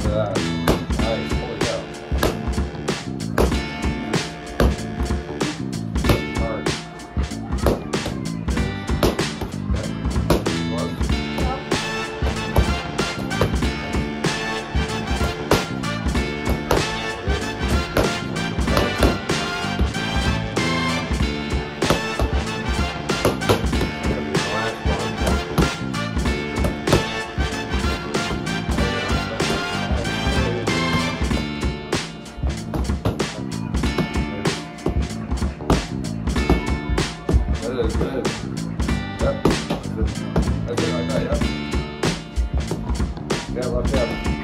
That.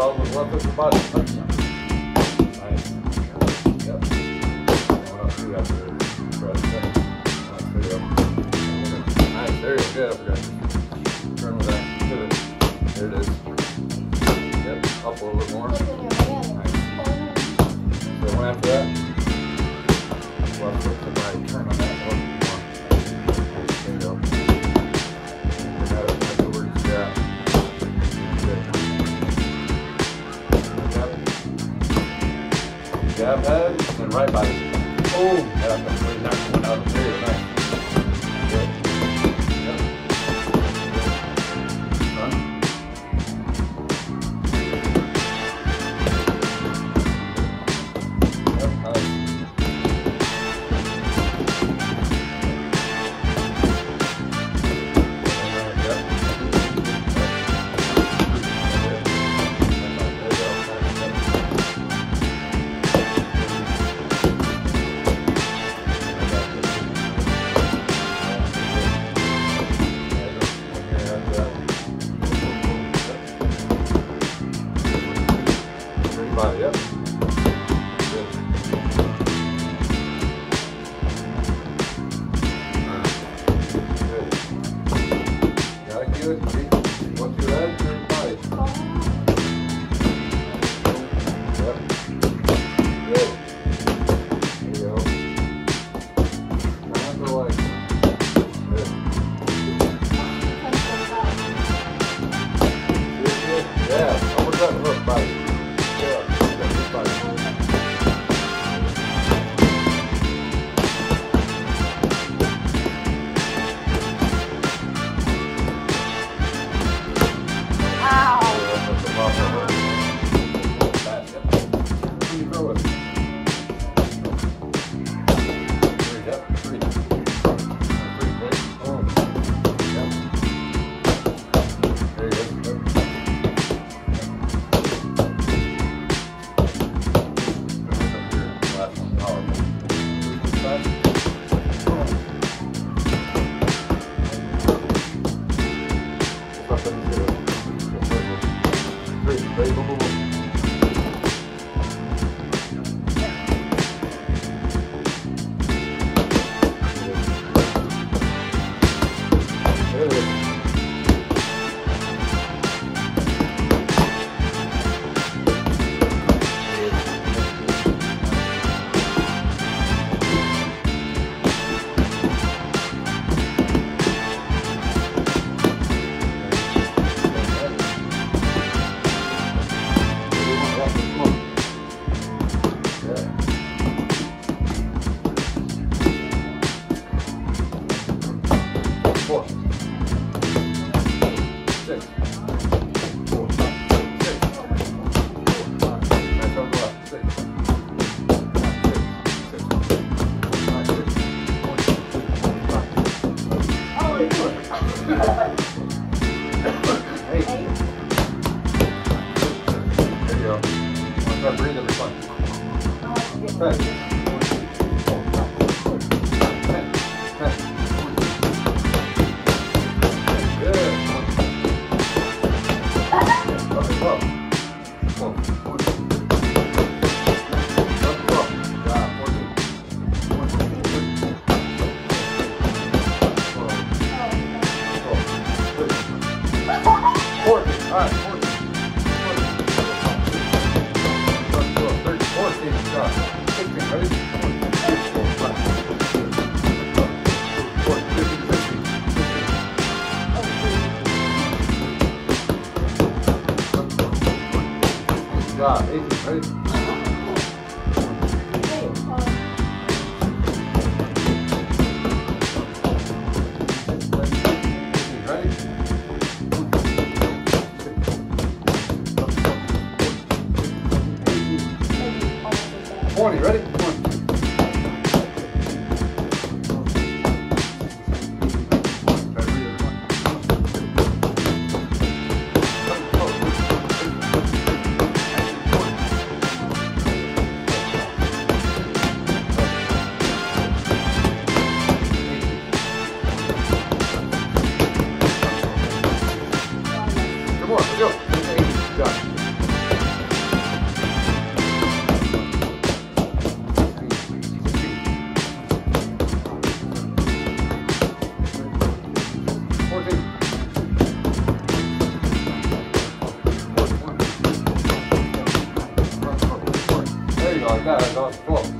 Follow the left with the body. Nice. Yep. Up, two after this. Press. Yep. Nice. There. Nice. There you go. Turn with that. There it is. Yep. Up a little bit more. Jab head and right body. Boom. Head Turn your body. Yep. Boom, boom. All right. 16, ready? 14, 15, 15. Good job. 18, ready? Let's go. Good job. There you go,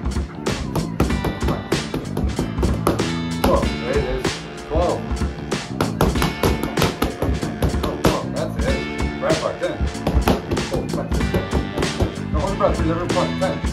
never bought that.